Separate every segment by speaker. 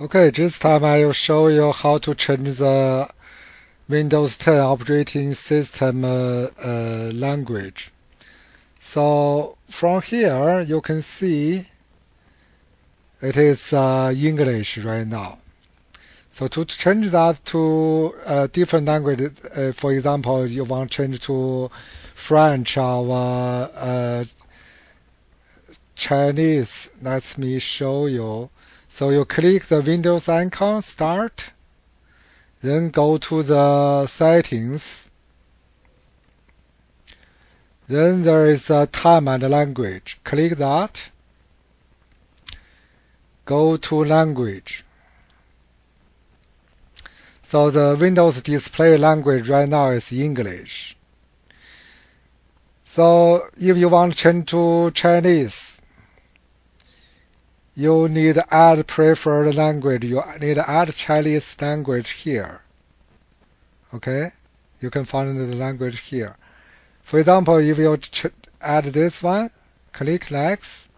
Speaker 1: Okay, this time I will show you how to change the Windows 10 operating system uh, uh, language. So from here you can see it is uh, English right now. So to change that to a uh, different language, uh, for example, you want to change to French or uh, Chinese. Let me show you. So you click the Windows icon, Start, then go to the Settings. Then there is a time and language. Click that. Go to language. So the Windows display language right now is English. So if you want to change to Chinese, you need to add preferred language. You need to add Chinese language here. Okay? You can find the language here. For example, if you add this one, click next.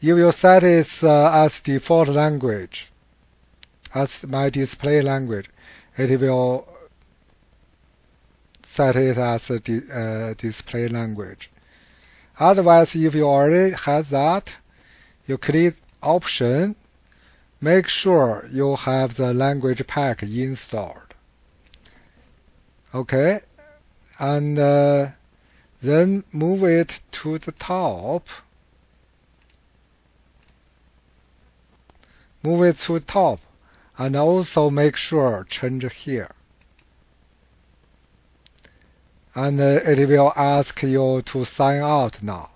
Speaker 1: If You will set it uh, as default language, as my display language. It will set it as a di uh, display language. Otherwise, if you already have that, you click Option, make sure you have the language pack installed. Okay, and uh, then move it to the top. Move it to top, and also make sure change here. And it will ask you to sign out now.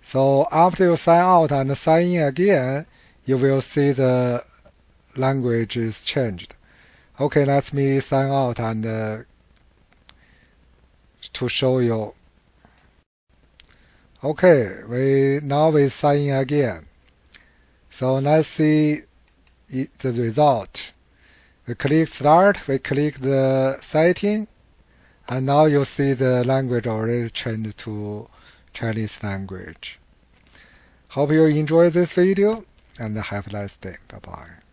Speaker 1: So after you sign out and sign in again, you will see the language is changed. Okay, let me sign out and uh, to show you. Okay, we now we sign in again. So let's see the result. We click start, we click the setting, and now you see the language already changed to Chinese language. Hope you enjoy this video and have a nice day. Bye bye.